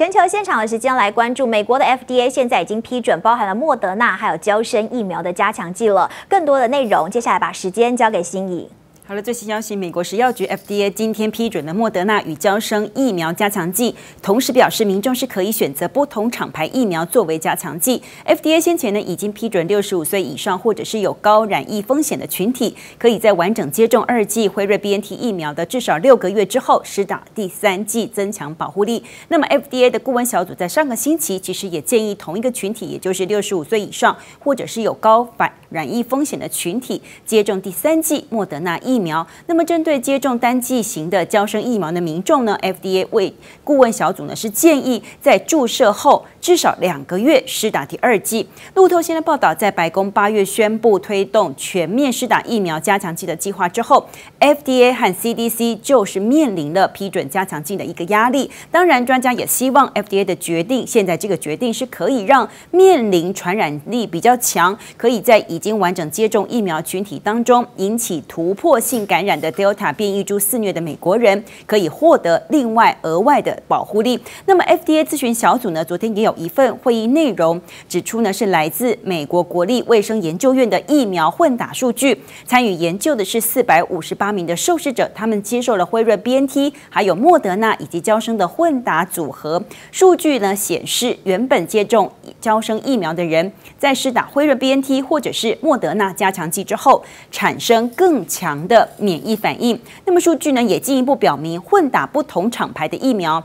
全球现场的时间来关注，美国的 FDA 现在已经批准包含了莫德纳还有交生疫苗的加强剂了。更多的内容，接下来把时间交给心仪。好了，最新消息，美国食药局 FDA 今天批准了莫德纳与交生疫苗加强剂，同时表示民众是可以选择不同厂牌疫苗作为加强剂。FDA 先前呢已经批准六十五岁以上或者是有高染疫风险的群体，可以在完整接种二剂辉瑞 BNT 疫苗的至少六个月之后，施打第三剂，增强保护力。那么 FDA 的顾问小组在上个星期其实也建议同一个群体，也就是六十五岁以上或者是有高反染疫风险的群体接种第三剂莫德纳疫苗。那么，针对接种单剂型的交生疫苗的民众呢，FDA 为顾问小组呢是建议在注射后至少两个月施打第二剂。路透现在报道，在白宫八月宣布推动全面施打疫苗加强剂的计划之后，FDA 和 CDC 就是面临了批准加强剂的一个压力。当然，专家也希望 FDA 的决定，现在这个决定是可以让面临传染力比较强，可以在已已经完整接种疫苗群体当中引起突破性感染的 Delta 变异株肆虐的美国人，可以获得另外额外的保护力。那么 FDA 咨询小组呢，昨天也有一份会议内容指出呢，是来自美国国立卫生研究院的疫苗混打数据。参与研究的是四百五十八名的受试者，他们接受了辉瑞 BNT、还有莫德纳以及交生的混打组合。数据呢显示，原本接种交生疫苗的人，在施打辉瑞 BNT 或者是莫德纳加强剂之后，产生更强的免疫反应。那么数据呢也进一步表明，混打不同厂牌的疫苗。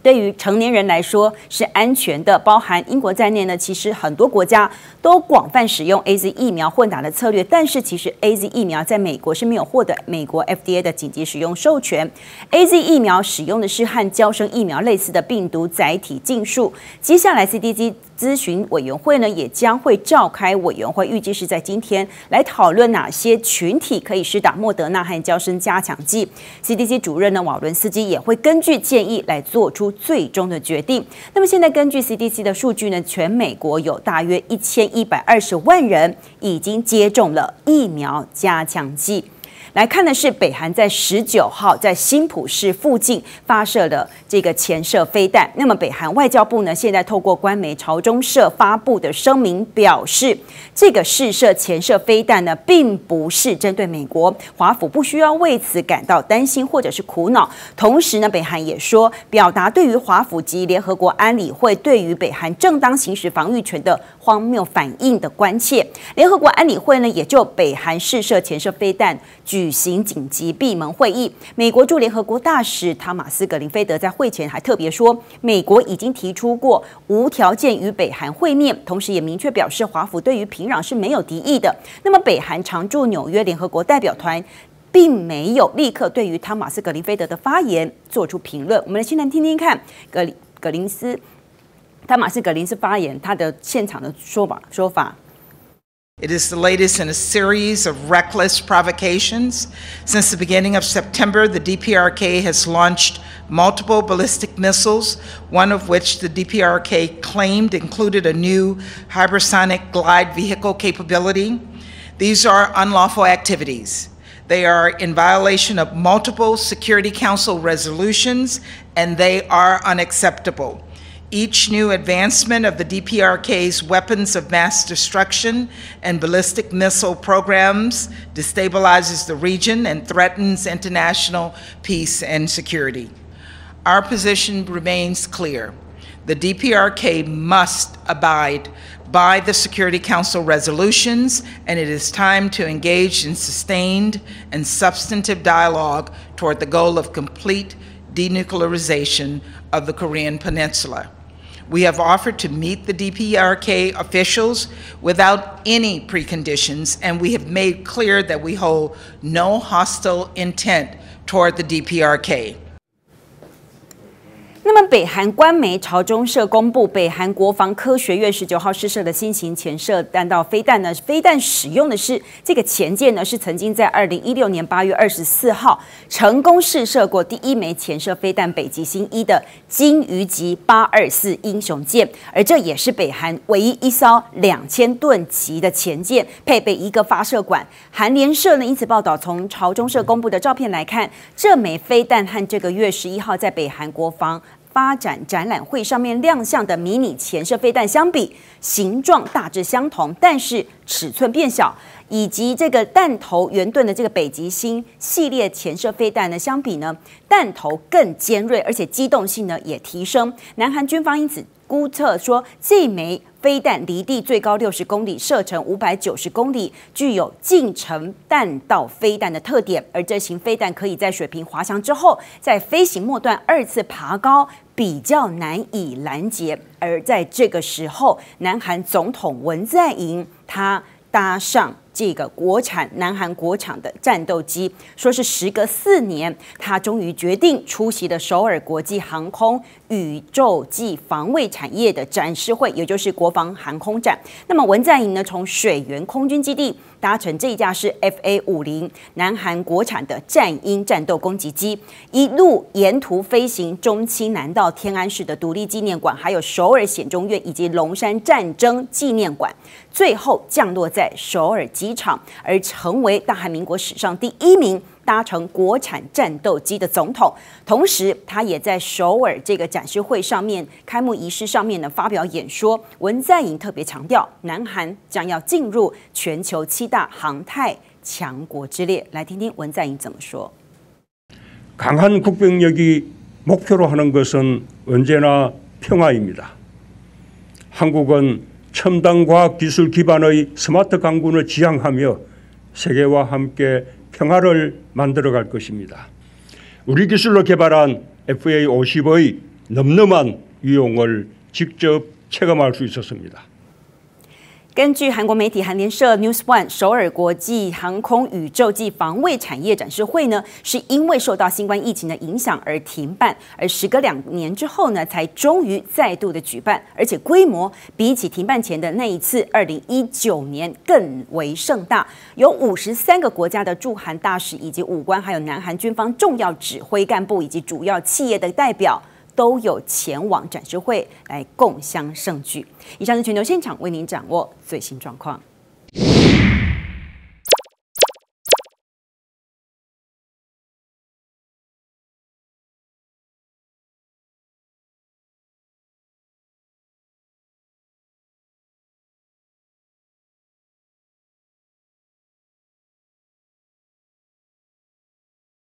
对于成年人来说是安全的，包含英国在内呢，其实很多国家都广泛使用 A Z 疫苗混打的策略。但是其实 A Z 疫苗在美国是没有获得美国 F D A 的紧急使用授权。A Z 疫苗使用的是和胶生疫苗类似的病毒载体技术。接下来 C D C 咨询委员会呢也将会召开委员会，预计是在今天来讨论哪些群体可以施打莫德纳和胶生加强剂。C D C 主任呢瓦伦斯基也会根据建议来做出。最终的决定。那么现在根据 CDC 的数据呢，全美国有大约一千一百二十万人已经接种了疫苗加强剂。来看的是北韩在十九号在新浦市附近发射的这个潜射飞弹。那么北韩外交部呢，现在透过官媒朝中社发布的声明表示，这个试射潜射飞弹呢，并不是针对美国，华府不需要为此感到担心或者是苦恼。同时呢，北韩也说，表达对于华府及联合国安理会对于北韩正当行使防御权的荒谬反应的关切。联合国安理会呢，也就北韩试射潜射飞弹举。举行紧急闭门会议，美国驻联合国大使汤马斯·格林菲德在会前还特别说，美国已经提出过无条件与北韩会面，同时也明确表示华府对于平壤是没有敌意的。那么，北韩常驻纽约联合国代表团并没有立刻对于汤马斯·格林菲德的发言做出评论。我们来先来听听看格林格林斯汤马斯·格林斯发言他的现场的说法说法。It is the latest in a series of reckless provocations. Since the beginning of September, the DPRK has launched multiple ballistic missiles, one of which the DPRK claimed included a new hypersonic glide vehicle capability. These are unlawful activities. They are in violation of multiple Security Council resolutions, and they are unacceptable. Each new advancement of the DPRK's weapons of mass destruction and ballistic missile programs destabilizes the region and threatens international peace and security. Our position remains clear. The DPRK must abide by the Security Council resolutions, and it is time to engage in sustained and substantive dialogue toward the goal of complete denuclearization of the Korean Peninsula. We have offered to meet the DPRK officials without any preconditions, and we have made clear that we hold no hostile intent toward the DPRK. 那么，北韩官媒朝中社公布，北韩国防科学院十九号试射的新型潜射弹道飞弹呢？飞弹使用的是这个潜舰呢，是曾经在二零一六年八月二十四号成功试射过第一枚潜射飞弹北极星一的金鱼级八二四英雄舰，而这也是北韩唯一一艘两千吨级的潜舰，配备一个发射管。韩联社呢，因此报道，从朝中社公布的照片来看，这枚飞弹和这个月十一号在北韩国防。发展展览会上面亮相的迷你潜射飞弹相比，形状大致相同，但是尺寸变小，以及这个弹头圆盾的这个北极星系列潜射飞弹呢相比呢，弹头更尖锐，而且机动性呢也提升。南韩军方因此。估测说，这枚飞弹离地最高六十公里，射程五百九十公里，具有近程弹道飞弹的特点。而这型飞弹可以在水平滑翔之后，在飞行末段二次爬高，比较难以拦截。而在这个时候，南韩总统文在寅他搭上。这个国产南韩国产的战斗机，说是时隔四年，他终于决定出席了首尔国际航空宇宙暨防卫产业的展示会，也就是国防航空展。那么文在寅呢，从水源空军基地。搭乘这一架是 F A 五零南韩国产的战鹰战斗攻击机，一路沿途飞行中青南道天安市的独立纪念馆，还有首尔显中院以及龙山战争纪念馆，最后降落在首尔机场，而成为大韩民国史上第一名。搭乘国产战斗机的总统，同时他也在首尔这个展示会上面开幕仪式上面呢发表演说。文在寅特别强调，南韩将要进入全球七大航太强国之列。来听听文在寅怎么说。강한국병력이목표로하는것은언제나평화입니다 한국은 첨단 과학 기술 기반의 스마트 강군을 지향하며 세계와 함께 평화를 만들어 갈 것입니다. 우리 기술로 개발한 FA50의 넘넘한 유용을 직접 체감할 수 있었습니다. 根据韩国媒体韩联社 News One，首尔国际航空宇宙暨防卫产业展示会呢，是因为受到新冠疫情的影响而停办，而时隔两年之后呢，才终于再度的举办，而且规模比起停办前的那一次二零一九年更为盛大，有五十三个国家的驻韩大使以及武官，还有南韩军方重要指挥干部以及主要企业的代表。都有前往展示会来共享盛举。以上是全球现场为您掌握最新状况。